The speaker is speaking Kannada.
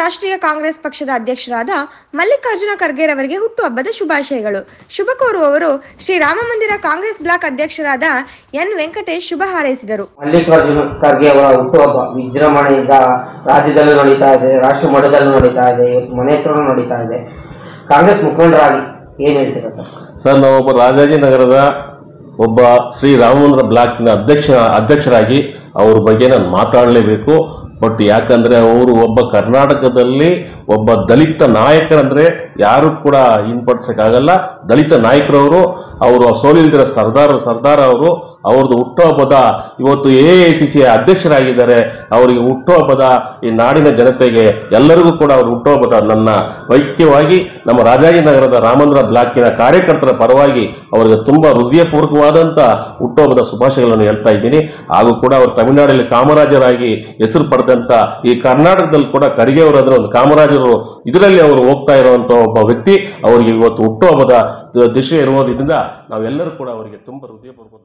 ರಾಷ್ಟ್ರೀಯ ಕಾಂಗ್ರೆಸ್ ಪಕ್ಷದ ಅಧ್ಯಕ್ಷರಾದ ಮಲ್ಲಿಕಾರ್ಜುನ ಖರ್ಗೆರವರಿಗೆ ಹುಟ್ಟುಹಬ್ಬದ ಶುಭಾಶಯಗಳು. ಶುಭ ಕೋರುವವರು ಶ್ರೀ ರಾಮ ಮಂದಿರ ಕಾಂಗ್ರೆಸ್ ಬ್ಲಾಕ್ ಅಧ್ಯಕ್ಷರಾದ ಎನ್ ವೆಂಕಟೇಶ್ ಶುಭ ಹಾರೈಸಿದರು. ಮಲ್ಲಿಕಾರ್ಜುನ ಖರ್ಗೆ ಅವರ ಹುಟ್ಟುಹಬ್ಬ ವಿಜೃಂಭಣೆಯಿಂದ ರಾಜ್ಯದಲ್ಲೂ ನಡೀತಾ ಇದೆ ರಾಷ್ಟ್ರ ಮಟ್ಟದಲ್ಲೂ ನಡೀತಾ ಇದೆ ಇವತ್ತು ಮನೆ ಹತ್ರನೂ ನಡೀತಾ ಇದೆ. ಕಾಂಗ್ರೆಸ್ ಮುಖಂಡರಾಗಿ ಏನ್ ಹೇಳ್ತೀರಾ ಸರ್? ಸರ್ ನಾವೊಬ್ಬ ರಾಜಾಜಿನಗರದ ಒಬ್ಬ ಶ್ರೀ ರಾಮಮಂದಿರ ಬ್ಲಾಕ್ನ ಅಧ್ಯಕ್ಷ ಅಧ್ಯಕ್ಷರಾಗಿ ಅವ್ರ ಬಗ್ಗೆ ನಾನು ಮಾತಾಡಲೇಬೇಕು. ಬಟ್ ಯಾಕಂದ್ರೆ ಅವರು ಒಬ್ಬ ಕರ್ನಾಟಕದಲ್ಲಿ ಒಬ್ಬ ದಲಿತ ನಾಯಕರಂದರೆ ಯಾರು ಕೂಡ ಹಿಂಪಡಿಸೋಕ್ಕಾಗಲ್ಲ. ದಲಿತ ನಾಯಕರವರು ಅವರು ಸೋಲಿಲ್ದಿರ ಸರ್ದಾರ್ ಸರ್ದಾರ್ ಅವರು ಅವ್ರದ್ದು ಹುಟ್ಟುಹಬ್ಬದ ಇವತ್ತು ಎ ಐ ಸಿ ಸಿ ಅಧ್ಯಕ್ಷರಾಗಿದ್ದಾರೆ, ಅವರಿಗೆ ಹುಟ್ಟುಹಬ್ಬದ ಈ ನಾಡಿನ ಜನತೆಗೆ ಎಲ್ಲರಿಗೂ ಕೂಡ ಅವರು ಹುಟ್ಟುಹಬ್ಬದ ನನ್ನ. ವೈಕ್ಯವಾಗಿ ನಮ್ಮ ರಾಜಾಜಿನಗರದ ರಾಮಂದ್ರ ಬ್ಲಾಕಿನ ಕಾರ್ಯಕರ್ತರ ಪರವಾಗಿ ಅವರಿಗೆ ತುಂಬಾ ಹೃದಯಪೂರ್ವಕವಾದಂಥ ಹುಟ್ಟುಹಬ್ಬದ ಶುಭಾಶಯಗಳನ್ನು ಹೇಳ್ತಾ ಇದ್ದೀನಿ. ಹಾಗೂ ಕೂಡ ಅವರು ತಮಿಳುನಾಡಲ್ಲಿ ಕಾಮರಾಜರಾಗಿ ಹೆಸರು ಪಡೆದಂತ ಈ ಕರ್ನಾಟಕದಲ್ಲಿ ಕೂಡ ಖರ್ಗೆ ಅವರಾದ್ರೆ ಒಂದು ಕಾಮರಾಜರು ಇದರಲ್ಲಿ ಅವರು ಹೋಗ್ತಾ ಇರುವಂತ ಒಬ್ಬ ವ್ಯಕ್ತಿ, ಅವರಿಗೆ ಇವತ್ತು ಹುಟ್ಟುಹಬ್ಬದ ದಿಶೆ ಇರುವುದರಿಂದ ನಾವೆಲ್ಲರೂ ಕೂಡ ಅವರಿಗೆ ತುಂಬ ಹೃದಯಪೂರ್ವಕ